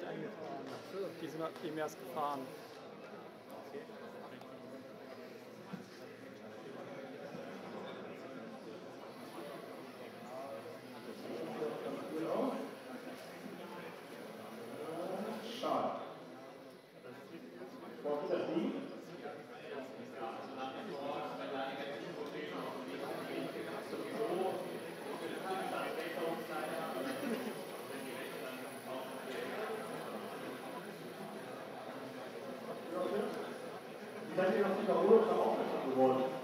nicht eingetragen. Die, sind, die mehr ist gefahren. Seid ihr auf die Wiederholung so aufmerksam geworden?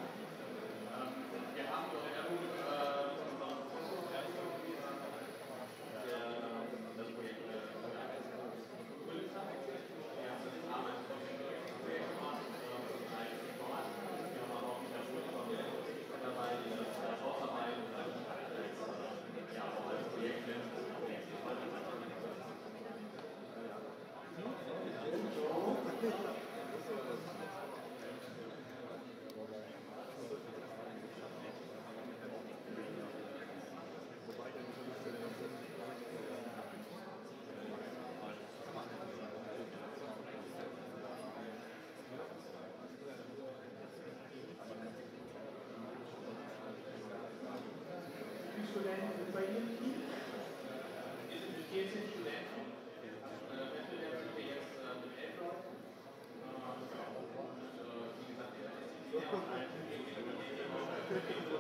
Studenten sind bei Ihnen Team? Wir sind mit 14 Studenten. Äh, Wettbewerb sind wir jetzt äh, mit 11 Leuten. Äh, ja, und äh, wie gesagt, der SCD, der hat halt